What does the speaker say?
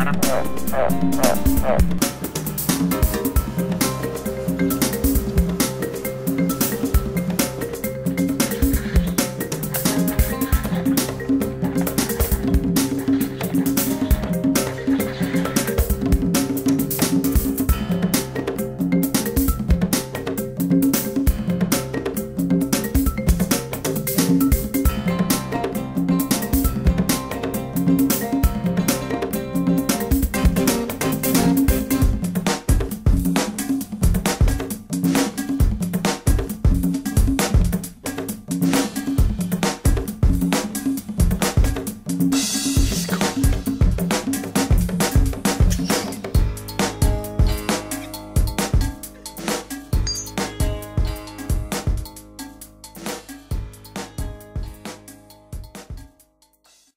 Adam.